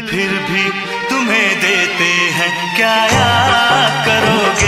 फिर भी तुम्हें देते हैं। क्या करोगे?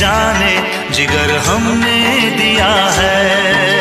जाने जिगर हमने दिया है।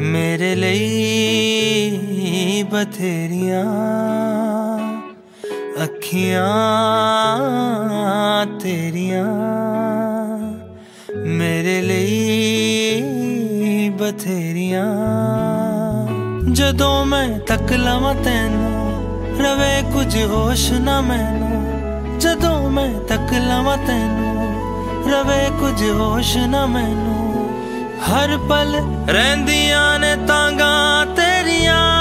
ਮੇਰੇ ਲਈ ਬਥੇਰੀਆਂ ਅੱਖੀਆਂ ਤੇਰੀਆਂ ਮੇਰੇ ਲਈ ਬਥੇਰੀਆਂ ਜਦੋਂ ਮੈਂ ਤੱਕ ਲਵਾਂ ਤੈਨੂੰ, ਰਵੇ ਕੁਝ ਹੋਸ਼ ਨਾ ਮੈਨੂੰ। ਜਦੋਂ ਮੈਂ ਤੱਕ ਲਵਾਂ ਤੈਨੂੰ, ਰਵੇ ਕੁਝ ਹੋਸ਼ ਨਾ ਮੈਨੂੰ। ਹਰ ਪਲ ਰਹਿੰਦੀਆਂ ਨੇ ਤਾਂਗਾ ਤੇਰੀਆਂ।